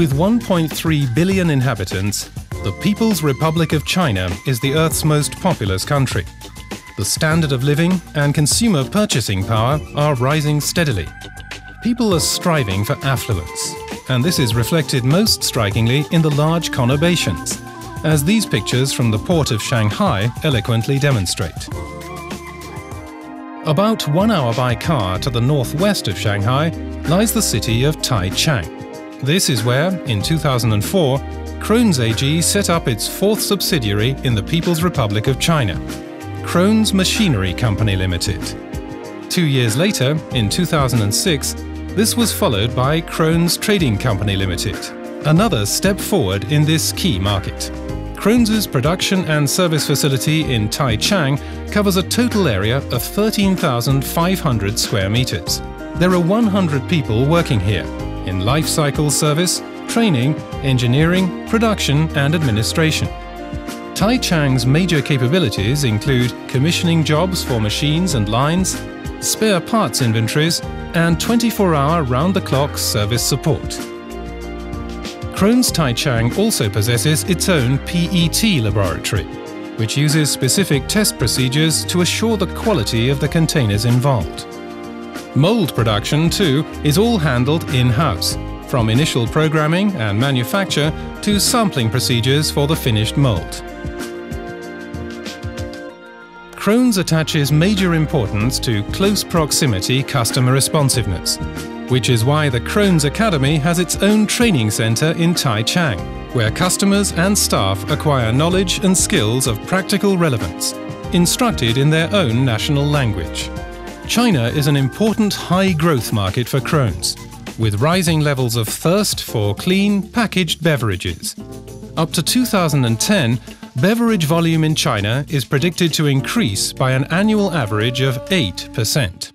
With 1.3 billion inhabitants, the People's Republic of China is the Earth's most populous country. The standard of living and consumer purchasing power are rising steadily. People are striving for affluence, and this is reflected most strikingly in the large conurbations, as these pictures from the port of Shanghai eloquently demonstrate. About one hour by car to the northwest of Shanghai lies the city of Taicang. This is where, in 2004, Krones AG set up its fourth subsidiary in the People's Republic of China, Krones Machinery Company Limited. Two years later, in 2006, this was followed by Krones Trading Company Limited, another step forward in this key market. Krones' production and service facility in Taicang covers a total area of 13,500 square meters. There are 100 people working here, in life cycle service, training, engineering, production and administration. Taicang's major capabilities include commissioning jobs for machines and lines, spare parts inventories and 24-hour round-the-clock service support. Krones Taicang also possesses its own PET laboratory, which uses specific test procedures to assure the quality of the containers involved. Mold production, too, is all handled in-house, from initial programming and manufacture to sampling procedures for the finished mold. Krones attaches major importance to close proximity customer responsiveness, which is why the Krones Academy has its own training center in Taicang, where customers and staff acquire knowledge and skills of practical relevance, instructed in their own national language. China is an important high-growth market for Krones, with rising levels of thirst for clean, packaged beverages. Up to 2010, beverage volume in China is predicted to increase by an annual average of 8%.